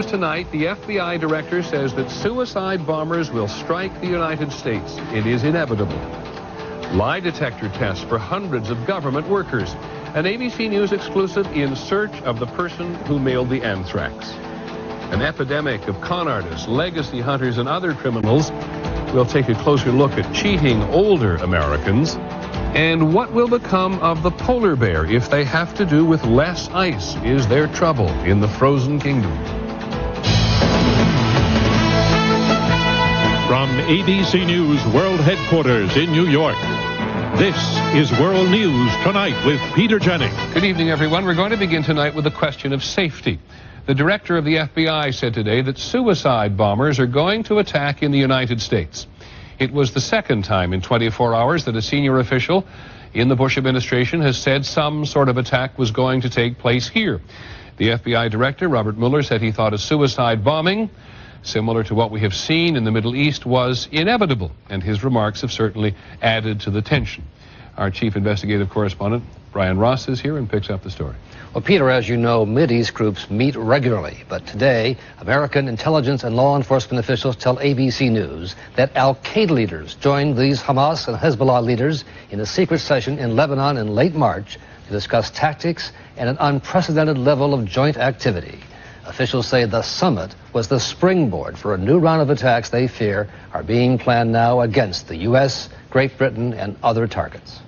news tonight, the FBI director says that suicide bombers will strike the United States. It is inevitable. Lie detector tests for hundreds of government workers. An ABC News exclusive in search of the person who mailed the anthrax. An epidemic of con artists, legacy hunters, and other criminals. We'll take a closer look at cheating older Americans. And what will become of the polar bear if they have to do with less ice? Is there trouble in the frozen kingdom? From ABC News World Headquarters in New York, this is World News Tonight with Peter Jennings. Good evening, everyone. We're going to begin tonight with the question of safety. The director of the FBI said today that suicide bombers are going to attack in the United States. It was the second time in 24 hours that a senior official in the Bush administration has said some sort of attack was going to take place here. The FBI director, Robert Mueller, said he thought a suicide bombing, similar to what we have seen in the Middle East, was inevitable, and his remarks have certainly added to the tension. Our chief investigative correspondent, Brian Ross, is here and picks up the story. Well, Peter, as you know, Mideast groups meet regularly, but today, American intelligence and law enforcement officials tell ABC News that Al Qaeda leaders joined these Hamas and Hezbollah leaders in a secret session in Lebanon in late March to discuss tactics and an unprecedented level of joint activity. Officials say the summit was the springboard for a new round of attacks they fear are being planned now against the U.S., Great Britain, and other targets.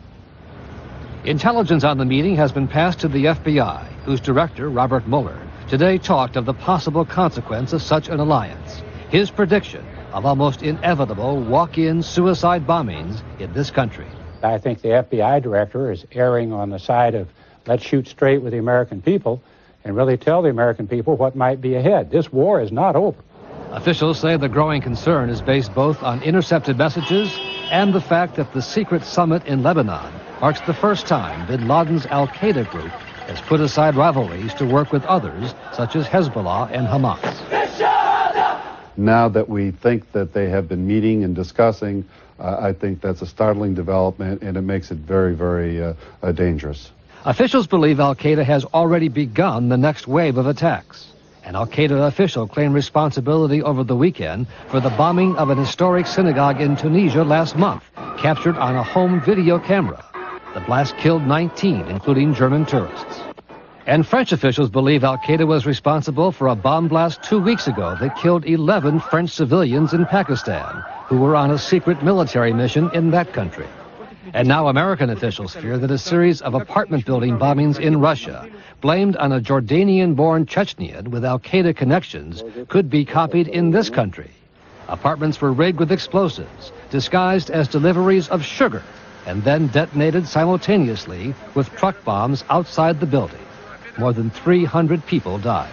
Intelligence on the meeting has been passed to the FBI, whose director, Robert Mueller, today talked of the possible consequence of such an alliance. His prediction of almost inevitable walk-in suicide bombings in this country. I think the FBI director is erring on the side of let's shoot straight with the American people and really tell the American people what might be ahead. This war is not over. Officials say the growing concern is based both on intercepted messages and the fact that the secret summit in Lebanon marks the first time bin Laden's Al Qaeda group has put aside rivalries to work with others, such as Hezbollah and Hamas. Now that we think that they have been meeting and discussing, uh, I think that's a startling development and it makes it very, very uh, uh, dangerous. Officials believe Al Qaeda has already begun the next wave of attacks. An Al Qaeda official claimed responsibility over the weekend for the bombing of an historic synagogue in Tunisia last month, captured on a home video camera. The blast killed 19, including German tourists. And French officials believe Al Qaeda was responsible for a bomb blast two weeks ago that killed 11 French civilians in Pakistan who were on a secret military mission in that country. And now American officials fear that a series of apartment building bombings in Russia, blamed on a Jordanian-born Chechnyan with Al Qaeda connections, could be copied in this country. Apartments were rigged with explosives, disguised as deliveries of sugar and then detonated simultaneously with truck bombs outside the building. More than 300 people died.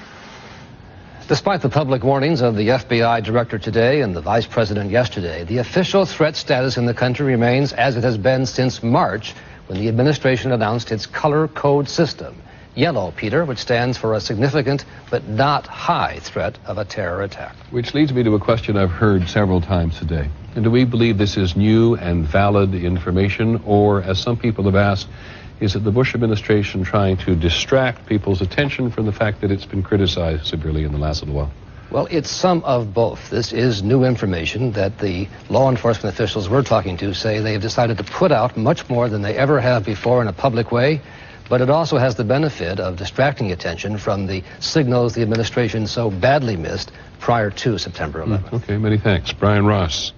Despite the public warnings of the FBI director today and the vice president yesterday, the official threat status in the country remains as it has been since March when the administration announced its color code system. Yellow, Peter, which stands for a significant but not high threat of a terror attack. Which leads me to a question I've heard several times today. And do we believe this is new and valid information, or, as some people have asked, is it the Bush administration trying to distract people's attention from the fact that it's been criticized severely in the last little while? Well, it's some of both. This is new information that the law enforcement officials we're talking to say they have decided to put out much more than they ever have before in a public way but it also has the benefit of distracting attention from the signals the administration so badly missed prior to September mm, 11th. Okay, many thanks. Brian Ross.